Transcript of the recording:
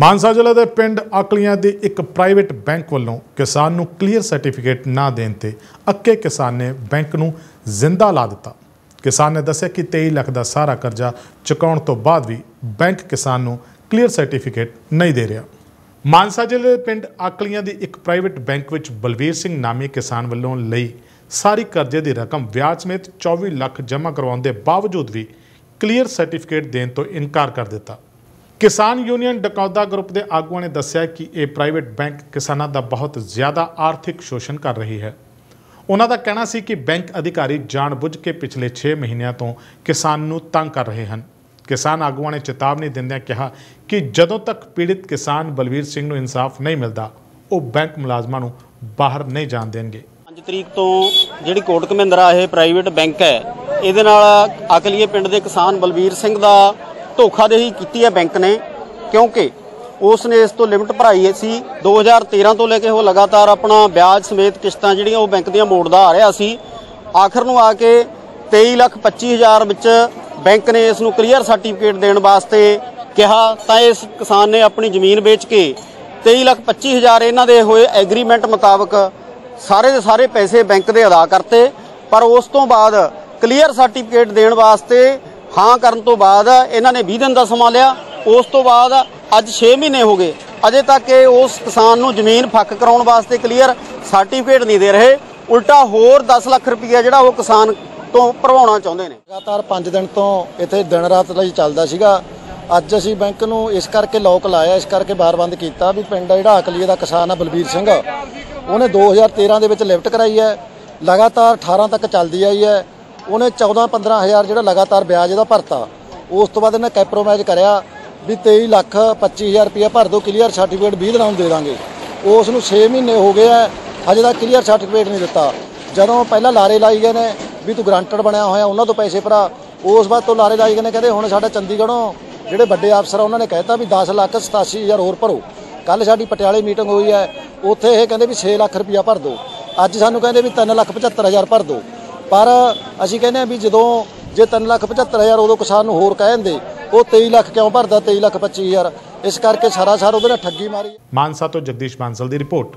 ਮਾਨਸਾ ਜ਼ਿਲ੍ਹੇ ਦੇ ਪਿੰਡ ਆਕਲੀਆਂ ਦੀ ਇੱਕ ਪ੍ਰਾਈਵੇਟ ਬੈਂਕ ਵੱਲੋਂ ਕਿਸਾਨ ਨੂੰ ਕਲੀਅਰ ਸਰਟੀਫਿਕੇਟ ਨਾ ਦੇਣ ਤੇ ਅੱਕੇ ਕਿਸਾਨ ਨੇ ਬੈਂਕ ਨੂੰ ਜ਼ਿੰਦਾ ਲਾ ਦਿੱਤਾ। ਕਿਸਾਨ ਨੇ ਦੱਸਿਆ ਕਿ 23 ਲੱਖ ਦਾ ਸਾਰਾ ਕਰਜ਼ਾ ਚੁਕਾਉਣ ਤੋਂ ਬਾਅਦ ਵੀ ਬੈਂਕ ਕਿਸਾਨ ਨੂੰ ਕਲੀਅਰ ਸਰਟੀਫਿਕੇਟ ਨਹੀਂ ਦੇ ਰਿਹਾ। ਮਾਨਸਾ ਜ਼ਿਲ੍ਹੇ ਦੇ ਪਿੰਡ ਆਕਲੀਆਂ ਦੀ ਇੱਕ ਪ੍ਰਾਈਵੇਟ ਬੈਂਕ ਵਿੱਚ ਬਲਵੀਰ ਸਿੰਘ ਨਾਮੀ ਕਿਸਾਨ ਵੱਲੋਂ ਲਈ ਸਾਰੀ ਕਰਜ਼ੇ ਦੀ ਰਕਮ ਵਿਆਜ ਸਮੇਤ 24 ਲੱਖ ਜਮ੍ਹਾਂ ਕਰਵਾਉਣ ਦੇ ਬਾਵਜੂਦ ਵੀ ਕਲੀਅਰ ਸਰਟੀਫਿਕੇਟ ਦੇਣ ਤੋਂ ਇਨਕਾਰ ਕਰ ਦਿੱਤਾ। ਕਿਸਾਨ ਯੂਨੀਅਨ ਡਕੌਦਾ ਗਰੁੱਪ ਦੇ ਆਗੂਆਂ ਨੇ ਦੱਸਿਆ ਕਿ ਇਹ ਪ੍ਰਾਈਵੇਟ ਬੈਂਕ ਕਿਸਾਨਾਂ ਦਾ ਬਹੁਤ ਜ਼ਿਆਦਾ ਆਰਥਿਕ ਸ਼ੋਸ਼ਣ ਕਰ ਰਹੀ ਹੈ। ਉਹਨਾਂ ਦਾ ਕਹਿਣਾ ਸੀ ਕਿ ਬੈਂਕ ਅਧਿਕਾਰੀ ਜਾਣਬੁੱਝ ਕੇ ਪਿਛਲੇ 6 ਮਹੀਨਿਆਂ ਤੋਂ ਕਿਸਾਨ ਨੂੰ ਤੰਗ ਕਰ ਰਹੇ ਹਨ। ਕਿਸਾਨ ਆਗੂਆਂ ਨੇ ਚੇਤਾਵਨੀ ਦਿੰਦਿਆਂ ਕਿਹਾ ਕਿ ਜਦੋਂ ਤੱਕ ਪੀੜਿਤ ਕਿਸਾਨ ਬਲਵੀਰ ਸਿੰਘ ਨੂੰ ਇਨਸਾਫ ਨਹੀਂ ਮਿਲਦਾ, ਉਹ ਬੈਂਕ ਮੁਲਾਜ਼ਮਾਂ ਨੂੰ ਬਾਹਰ ਨਹੀਂ ਜਾਣ ਦੇਣਗੇ। 5 ਤਰੀਕ ਤੋਂ ਜਿਹੜੀ ਕੋਟਕ ਮਹਿੰਦਰਾ, ਇਹ ਪ੍ਰਾਈਵੇਟ ਬੈਂਕ ਹੈ, ਇਹਦੇ ਨਾਲ ਅਕਲੀਏ ਪਿੰਡ ਦੇ ਕਿਸਾਨ ਬਲਵੀਰ ਸਿੰਘ ਦਾ ਧੋਖਾਦੇਹੀ ਕੀਤੀ ਹੈ ਬੈਂਕ ਨੇ, ਕਿਉਂਕਿ ਉਸ ਨੇ ਇਸ ਤੋਂ ਲਿਮਟ ਭਰਾਈ ਸੀ। 2013 ਤੋਂ ਲੈ ਕੇ ਉਹ ਲਗਾਤਾਰ ਆਪਣਾ ਵਿਆਜ ਸਮੇਤ ਕਿਸ਼ਤਾਂ ਜਿਹੜੀਆਂ ਉਹ ਬੈਂਕ ਦੀਆਂ ਮੋੜਦਾ ਆ ਰਿਹਾ ਸੀ। ਆਖਰ ਨੂੰ ਆ ਕੇ 23 ਲੱਖ 25 ਹਜ਼ਾਰ ਵਿੱਚ ਬੈਂਕ ਨੇ ਇਸ ਨੂੰ ਕਲੀਅਰ ਸਰਟੀਫਿਕੇਟ ਦੇਣ ਵਾਸਤੇ ਕਿਹਾ। ਤਾਂ ਇਸ ਕਿਸਾਨ ਨੇ ਆਪਣੀ ਜ਼ਮੀਨ ਵੇਚ ਕੇ 23 ਲੱਖ 25 ਹਜ਼ਾਰ ਇਹਨਾਂ ਦੇ ਹੋਏ ਐਗਰੀਮੈਂਟ ਮੁਤਾਬਕ ਸਾਰੇ ਦੇ ਸਾਰੇ ਪੈਸੇ ਬੈਂਕ ਦੇ ਅਦਾ ਕਰਤੇ। ਪਰ ਉਸ ਤੋਂ ਬਾਅਦ ਕਲੀਅਰ ਸਰਟੀਫਿਕੇਟ ਦੇਣ ਵਾਸਤੇ ਹਾਂ ਕਰਨ ਤੋਂ ਬਾਅਦ ਇਹਨਾਂ ਨੇ 20 ਦਿਨ ਦਾ ਸਮਾਂ ਲਿਆ। ਉਸ ਤੋਂ ਬਾਅਦ ਅੱਜ 6 ਮਹੀਨੇ ਹੋ ਗਏ। ਅਜੇ ਤੱਕ ਇਹ ਉਸ ਕਿਸਾਨ ਨੂੰ ਜ਼ਮੀਨ ਫੱਕ ਕਰਾਉਣ ਵਾਸਤੇ ਕਲੀਅਰ ਸਰਟੀਫਿਕੇਟ ਨਹੀਂ ਦੇ ਰਹੇ। ਉਲਟਾ ਹੋਰ 10 ਲੱਖ ਰੁਪਈਆ ਜਿਹੜਾ ਉਹ ਕਿਸਾਨ ਤੋਂ ਭਰਵਾਉਣਾ ਚਾਹੁੰਦੇ ਨੇ। ਲਗਾਤਾਰ 5 ਦਿਨ ਤੋਂ ਇੱਥੇ ਦਿਨ ਰਾਤ ਲਈ ਚੱਲਦਾ ਸੀਗਾ। ਅੱਜ ਅਸੀਂ ਬੈਂਕ ਨੂੰ ਇਸ ਕਰਕੇ ਲੋਕ ਲਾਇਆ, ਇਸ ਕਰਕੇ ਬਾਰ ਬੰਦ ਕੀਤਾ ਵੀ ਪਿੰਡ ਜਿਹੜਾ ਅਕਲੀਏ ਦਾ ਕਿਸਾਨ ਆ, ਬਲਬੀਰ ਸਿੰਘ। ਉਹਨੇ 2013 ਦੇ ਵਿੱਚ ਲਿਫਟ ਕਰਾਈ ਹੈ। ਲਗਾਤਾਰ 18 ਤੱਕ ਚੱਲਦੀ ਆਈ ਹੈ। ਉਹਨੇ 14 15000 ਜਿਹੜਾ ਲਗਾਤਾਰ ਵਿਆਜ ਇਹਦਾ ਭਰਤਾ। ਉਸ ਤੋਂ ਬਾਅਦ ਇਹਨੇ ਕੈਪਰੋਮਾਈਜ਼ ਕਰਿਆ ਵੀ 23 ਲੱਖ 25000 ਰੁਪਇਆ ਭਰ ਦਿਓ ਕਲੀਅਰ ਸਰਟੀਫਿਕੇਟ 20 ਦਿਨਾਂ ਨੂੰ ਦੇ ਦਾਂਗੇ। ਉਸ ਨੂੰ 6 ਮਹੀਨੇ ਹੋ ਗਏ ਆ, ਹਜੇ ਤੱਕ ਕਲੀਅਰ ਸਰਟੀਫਿਕੇਟ ਨਹੀਂ ਦਿੱਤਾ। ਜਦੋਂ ਪਹਿਲਾਂ ਲਾਰੇ ਲਾਈ ਗਏ ਨੇ ਵੀ ਤੂੰ ਗਰੰਟਡ ਬਣਿਆ ਹੋਇਆ, ਉਹਨਾਂ ਤੋਂ ਪੈਸੇ ਭਰਾ। ਉਸ ਬਾਅਦ ਤੋਂ ਲਾਰੇ ਲਾਈ ਗਏ ਨੇ, ਕਹਿੰਦੇ ਹੁਣ ਸਾਡਾ ਚੰਡੀਗੜ੍ਹੋਂ ਜਿਹੜੇ ਵੱਡੇ ਅਫਸਰ ਆ, ਉਹਨਾਂ ਨੇ ਕਹਿਤਾ ਵੀ 10 ਲੱਖ 87000 ਹੋਰ ਭਰੋ। ਕੱਲ ਸਾਡੀ ਪਟਿਆਲੇ ਮੀਟਿੰਗ ਹੋਈ ਹੈ, ਉੱਥੇ ਇਹ ਕਹਿੰਦੇ ਵੀ 6 ਲੱਖ ਰੁਪਇਆ ਭਰ ਦਿਓ। ਅੱਜ ਸਾਨੂੰ ਕਹਿੰਦੇ ਵੀ 3 ਲੱਖ 75000 ਭਰ ਦਿਓ। ਪਰ ਅਸੀਂ ਕਹਿੰਦੇ ਆ ਵੀ ਜਦੋਂ ਜੇ 3 ਲੱਖ 75000 ਉਦੋਂ ਕਿਸਾਨ ਨੂੰ ਹੋਰ ਕਹਿ ਦਿੰਦੇ ਉਹ 23 ਲੱਖ ਕਿਉਂ ਭਰਦਾ 23 ਲੱਖ 25000 ਇਸ ਕਰਕੇ ਸਾਰਾ ਸਾਰ ਉਹਦੇ ਨਾਲ ਠੱਗੀ ਮਾਰੀ। ਮਾਨਸਾ ਤੋਂ ਜਗਦੀਸ਼ ਬਾਂਸਲ ਦੀ ਰਿਪੋਰਟ।